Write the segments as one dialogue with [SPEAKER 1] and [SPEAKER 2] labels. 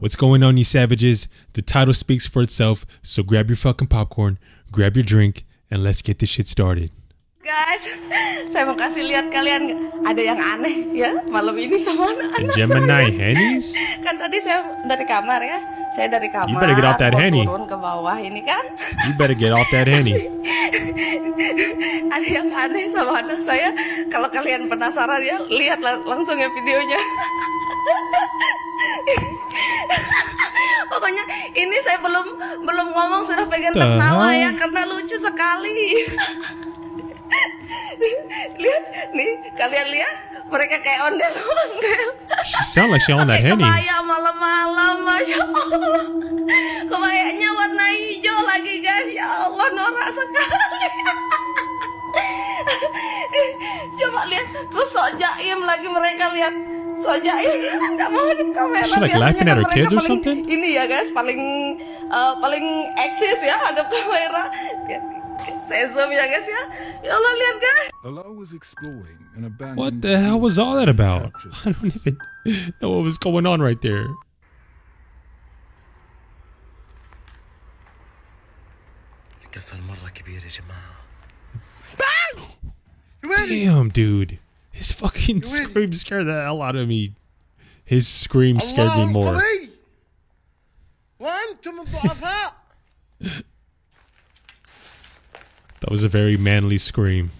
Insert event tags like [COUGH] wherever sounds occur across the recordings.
[SPEAKER 1] What's going on, you savages? The title speaks for itself, so grab your fucking popcorn, grab your drink, and let's get this shit started.
[SPEAKER 2] Guys, [LAUGHS] saya mau kasih lihat kalian ada yang aneh ya malam ini sama anak
[SPEAKER 1] Gemini. Hennies? [LAUGHS]
[SPEAKER 2] Kan tadi saya dari kamar ya, saya dari kamar.
[SPEAKER 1] You better get off that Henny.
[SPEAKER 2] Turun ke bawah ini kan,
[SPEAKER 1] You better get off that henny. [LAUGHS]
[SPEAKER 2] ada yang aneh sama anak saya. Kalau kalian penasaran ya, lihat langsung ya videonya. [LAUGHS] Pokoknya ini saya belum belum ngomong sudah pengen tertawa ya karena lucu sekali. [LAUGHS] lihat nih kalian lihat mereka kayak ondel-ondel.
[SPEAKER 1] She sound like she on that henny.
[SPEAKER 2] Kebaya malam-malam, masya Allah. Kebayanya warna hijau lagi guys, ya Allah norak sekali. [LAUGHS] Coba lihat, terus sok jaim lagi mereka lihat. so eh, nggak mau di kamera
[SPEAKER 1] She like laughing at her kids or something?
[SPEAKER 2] ini ya guys paling uh, paling eksis ya hadap kamera sesame ya guys ya ya Allah lihat guys
[SPEAKER 1] What the hell was all that about? [LAUGHS] I don't even know what was going on right there. Damn, dude. His fucking you scream scared the hell out of me. His scream scared me more. [LAUGHS] that was a very manly scream.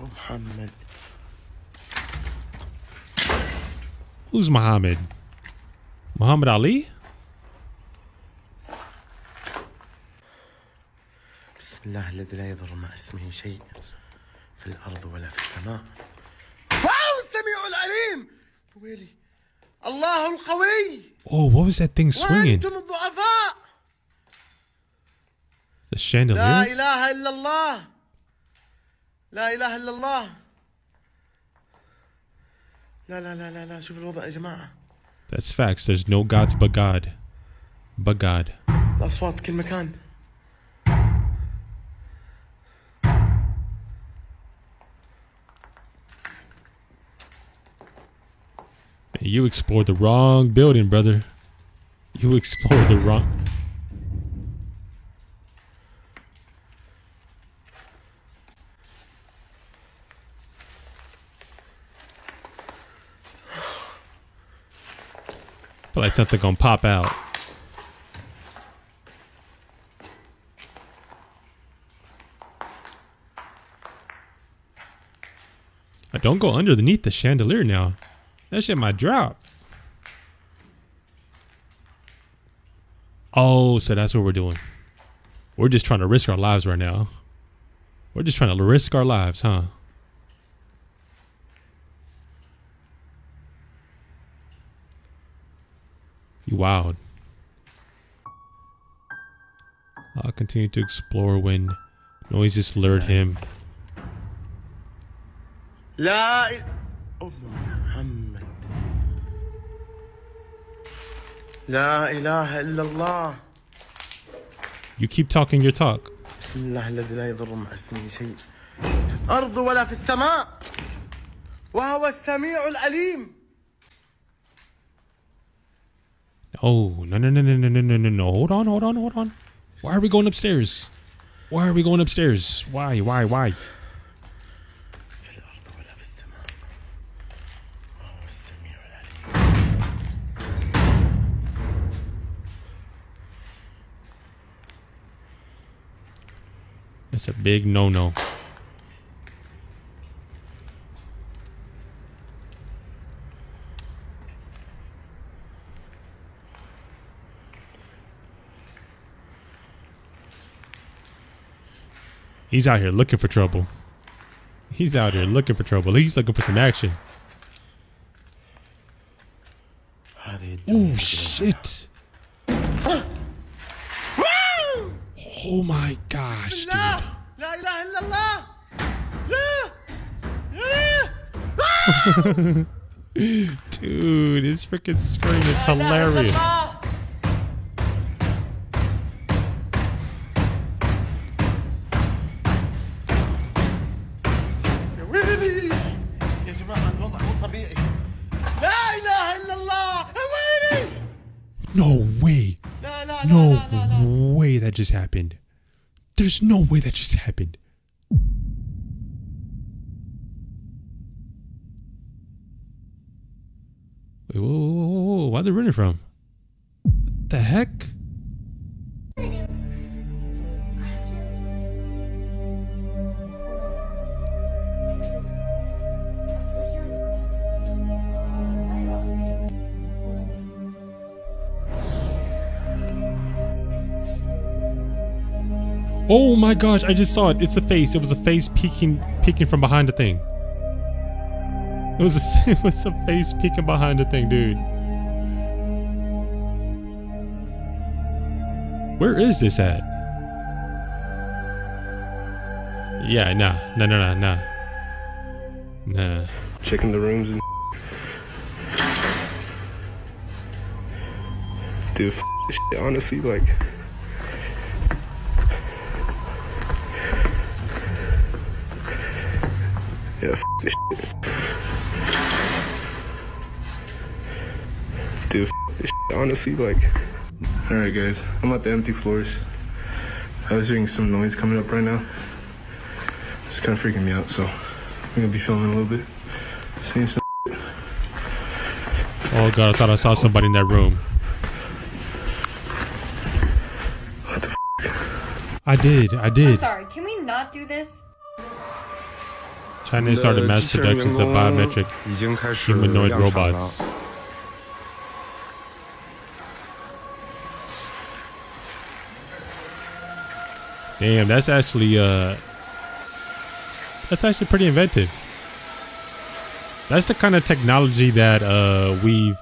[SPEAKER 3] Muhammad.
[SPEAKER 1] Who's Muhammad? Muhammad Ali?
[SPEAKER 3] الله الذي لا يضر مع اسمه شيء في الأرض ولا في السماء واو السميع العليم ويلي الله القوي
[SPEAKER 1] Oh, what was that thing swinging?
[SPEAKER 3] وأنتم الضعفاء
[SPEAKER 1] The
[SPEAKER 3] لا? إله إلا الله لا إله إلا الله لا لا لا لا لا شوف الوضع يا جماعة
[SPEAKER 1] That's facts. There's no gods but God. But God.
[SPEAKER 3] الأصوات بكل مكان
[SPEAKER 1] You explored the wrong building, brother. You explored the wrong. Feel like something gonna pop out. Uh, Don't go underneath the chandelier now. That shit might drop. Oh, so that's what we're doing. We're just trying to risk our lives right now. We're just trying to risk our lives, huh? You wild. I'll continue to explore when noises lured him.
[SPEAKER 3] La. Oh. لا إله إلا الله
[SPEAKER 1] You keep talking your talk.
[SPEAKER 3] بسم الله الذي لا يضر مع اسمه شيء أرض ولا في السماء وهو السميع العليم
[SPEAKER 1] Oh, no, no, no, no, no, no, no, no, no. Hold on, hold on, hold on. Why are we going upstairs? Why are we going upstairs? Why, why, why? It's a big no-no. He's out here looking for trouble. He's out here looking for trouble. He's looking for some action. Oh shit. Oh my gosh, dude. [LAUGHS] dude, his freaking scream is hilarious. No way. No that just happened. There's no way that just happened. Wait, whoa, whoa, whoa, whoa, whoa. Where they running from? What the heck? Oh my gosh, I just saw it. It's a face. It was a face peeking peeking from behind the thing. It was a, [LAUGHS] it was a face peeking behind the thing, dude. Where is this at? Yeah, nah, nah, nah, nah, nah. Nah.
[SPEAKER 4] checking the rooms and [LAUGHS] dude honestly like this shit. dude this shit, honestly like all right guys i'm at the empty floors i was hearing some noise coming up right now it's kind of freaking me out so i'm gonna be filming a little bit seeing some
[SPEAKER 1] Oh god, I thought I saw somebody in that room. I did, I
[SPEAKER 5] I'm
[SPEAKER 1] did.
[SPEAKER 5] sorry, can we not do this?
[SPEAKER 1] China started mass productions of biometric humanoid robots. Damn, that's actually uh that's actually pretty inventive. That's the kind of technology that uh we've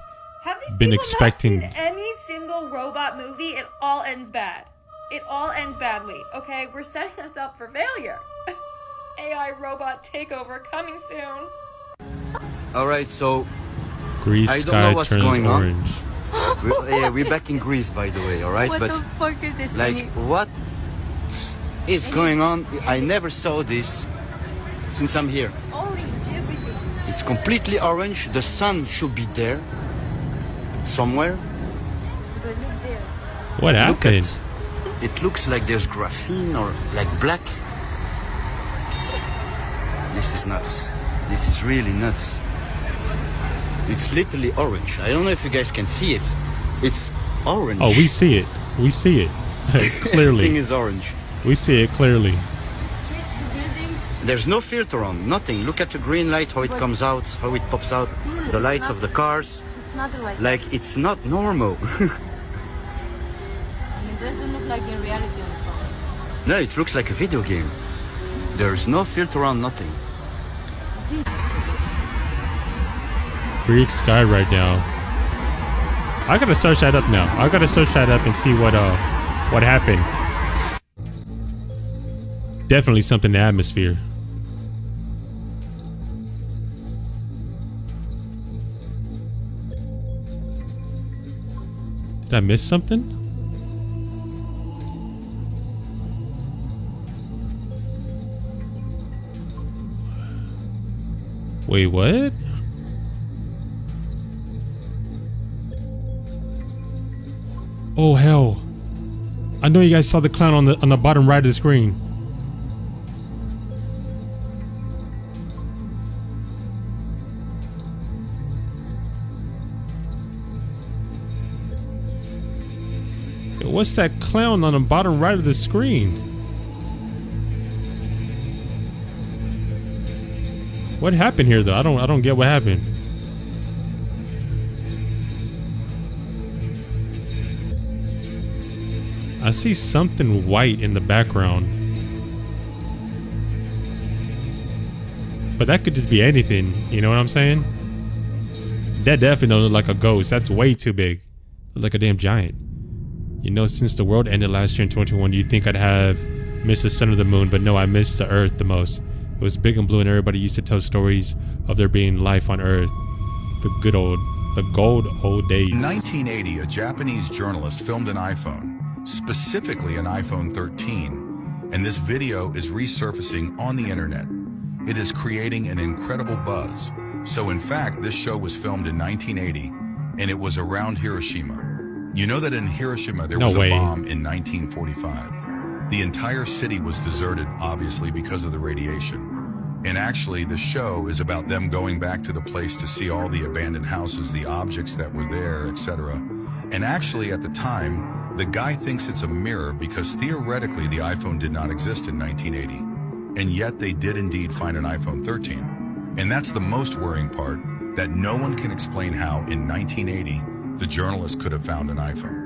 [SPEAKER 1] been expecting.
[SPEAKER 5] any single robot movie, it all ends bad. It all ends badly. Okay, we're setting us up for failure. [LAUGHS] AI robot takeover coming soon.
[SPEAKER 6] All right, so
[SPEAKER 1] Greece
[SPEAKER 6] I don't
[SPEAKER 1] sky
[SPEAKER 6] know what's
[SPEAKER 1] turns
[SPEAKER 6] going on.
[SPEAKER 1] orange.
[SPEAKER 6] we, yeah, we're back in Greece, by the way. All right,
[SPEAKER 7] What
[SPEAKER 6] but
[SPEAKER 7] the fuck is this?
[SPEAKER 6] like,
[SPEAKER 7] Can you-
[SPEAKER 6] what is going on? I never saw this since I'm here.
[SPEAKER 7] orange, everything.
[SPEAKER 6] It's completely orange. The sun should be there somewhere.
[SPEAKER 7] But look there.
[SPEAKER 1] What
[SPEAKER 6] Look
[SPEAKER 1] happened?
[SPEAKER 6] at. It looks like there's graphene or like black. This is nuts. This is really nuts. It's literally orange. I don't know if you guys can see it. It's orange.
[SPEAKER 1] Oh, we see it. We see it. [LAUGHS] [LAUGHS] clearly.
[SPEAKER 6] Everything
[SPEAKER 1] clearly.
[SPEAKER 6] is orange.
[SPEAKER 1] We see it clearly.
[SPEAKER 7] Streets, the buildings.
[SPEAKER 6] There's no filter on, nothing. Look at the green light, how it comes out, how it pops out, the lights of the cars.
[SPEAKER 7] It's not like,
[SPEAKER 6] Like it's not normal. [LAUGHS]
[SPEAKER 7] it doesn't look like in reality on the phone.
[SPEAKER 6] no, it looks like a video game. There's no filter on, nothing.
[SPEAKER 1] Greek sky right now. I gotta search that up now. I gotta search that up and see what uh what happened. Definitely something in the atmosphere. Did I miss something? Wait, what? Oh hell. I know you guys saw the clown on the on the bottom right of the screen. What's that clown on the bottom right of the screen? What happened here though? I don't I don't get what happened. I see something white in the background. But that could just be anything, you know what I'm saying? That definitely don't look like a ghost. That's way too big. Look like a damn giant. You know, since the world ended last year in 2021, you'd think I'd have missed the sun or the moon, but no, I missed the earth the most. It was big and blue, and everybody used to tell stories of there being life on earth. The good old, the gold old days.
[SPEAKER 8] In 1980, a Japanese journalist filmed an iPhone, specifically an iPhone 13, and this video is resurfacing on the internet. It is creating an incredible buzz, So in fact, this show was filmed in 1980, and it was around Hiroshima. You know that in Hiroshima there
[SPEAKER 1] No
[SPEAKER 8] was
[SPEAKER 1] way.
[SPEAKER 8] a bomb in 1945. The entire city was deserted, obviously, because of the radiation. And actually, the show is about them going back to the place to see all the abandoned houses, the objects that were there, etc. And actually, at the time, the guy thinks it's a mirror because theoretically the iPhone did not exist in 1980. And yet they did indeed find an iPhone 13. And that's the most worrying part, that no one can explain how in 1980 the journalist could have found an iPhone.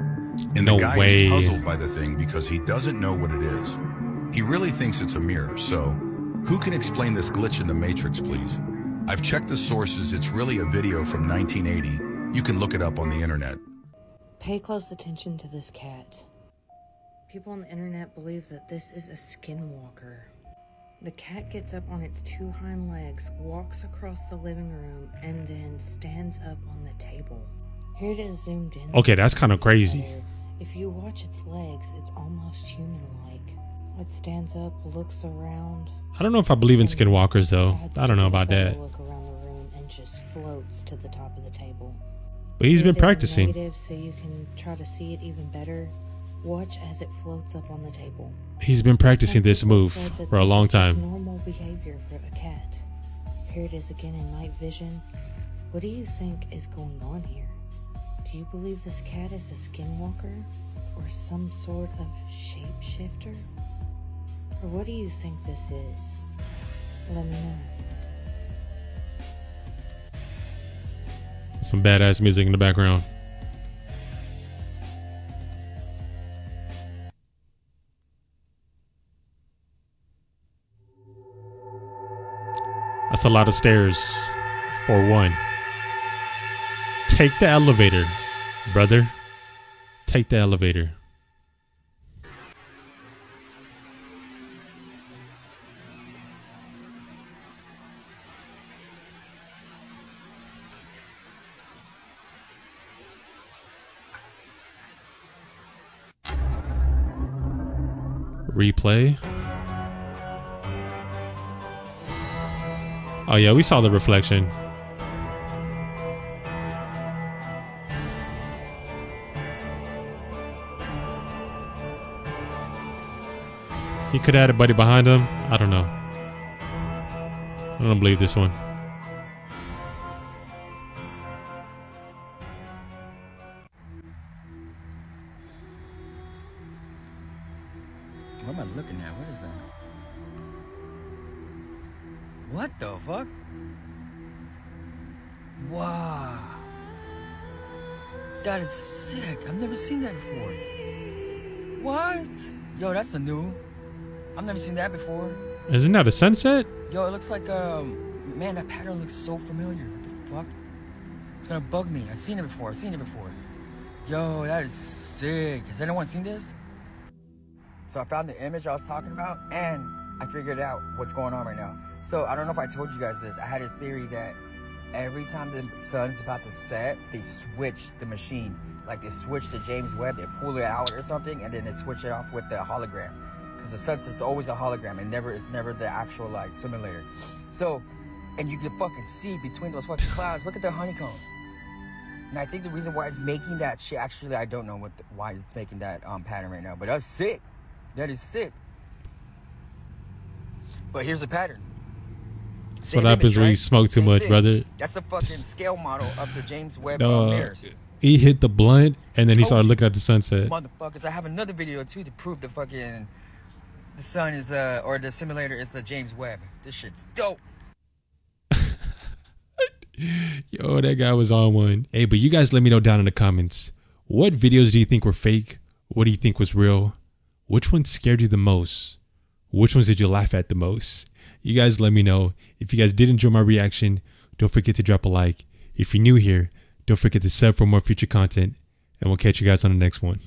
[SPEAKER 8] And
[SPEAKER 1] No
[SPEAKER 8] the guy
[SPEAKER 1] way.
[SPEAKER 8] is puzzled by the thing because he doesn't know what it is. He really thinks it's a mirror, so who can explain this glitch in the matrix, please? I've checked the sources, it's really a video from 1980. You can look it up on the internet.
[SPEAKER 9] Pay close attention to this cat. People on the internet believe that this is a skinwalker. The cat gets up on its two hind legs, walks across the living room, and then stands up on the table. Here it is zoomed in.
[SPEAKER 1] Okay, that's kinda crazy.
[SPEAKER 9] If you watch its legs, it's almost human like. It stands up, looks around,
[SPEAKER 1] I don't know if I believe in skinwalkers though. I don't know about that.
[SPEAKER 9] look around the room, and just floats to the top of the table.
[SPEAKER 1] But he's been practicing.
[SPEAKER 9] negative, so you can try to see it even better. Watch as it floats up on the table.
[SPEAKER 1] He's been practicing this move for a long time.
[SPEAKER 9] Normal behavior for a cat. Here it is again in night vision. What do you think is going on here? Do you believe this cat is a skinwalker or some sort of shapeshifter? Or what do you think this is? Let me know.
[SPEAKER 1] Some badass music in the background. That's a lot of stairs for one. Take the elevator, brother. Take the elevator. Replay. Oh yeah, we saw the reflection. He could have had a buddy behind him. I don't know. I don't believe this one.
[SPEAKER 10] What am I looking at? What is that? What the fuck? Wow. That is sick. I've never seen that before. What? Yo, that's a new. I've never seen that before.
[SPEAKER 1] Isn't that a sunset?
[SPEAKER 10] Yo, it looks like um man, that pattern looks so familiar. What the fuck? It's gonna bug me. I've seen it before. I've seen it before. Yo, that is sick. Has anyone seen this? So I found the image I was talking about and I figured out what's going on right now. So I don't know if I told you guys this. I had a theory that every time the sun's about to set, they switch the machine. Like they switch the James Webb, they pull it out or something, and then they switch it off with the hologram. Because the sunset's always a hologram and never it's never the actual like simulator. So and you can fucking see between those fucking clouds. Look at the honeycomb. And I think the reason why it's making that shit, actually, I don't know what the, why it's making that um, pattern right now, but that's sick. That is sick. But here's the pattern.
[SPEAKER 1] That's
[SPEAKER 10] Same
[SPEAKER 1] what happens when you smoke too
[SPEAKER 10] Same
[SPEAKER 1] much,
[SPEAKER 10] thing.
[SPEAKER 1] brother.
[SPEAKER 10] That's a fucking scale model of the James Webb
[SPEAKER 1] No,
[SPEAKER 10] uh, mirrors.
[SPEAKER 1] he hit the blunt and then he
[SPEAKER 10] Oh.
[SPEAKER 1] started looking at the sunset.
[SPEAKER 10] Motherfuckers, I have another video too to prove the fucking the sun is uh or the simulator is the James Webb. This shit's dope. [LAUGHS]
[SPEAKER 1] Yo, that guy was on one. Hey, but you guys let me know down in the comments. What videos do you think were fake? What do you think was real? Which one scared you the most? Which ones did you laugh at the most? You guys let me know. If you guys did enjoy my reaction, don't forget to drop a like. If you're new here, don't forget to sub for more future content. And we'll catch you guys on the next one.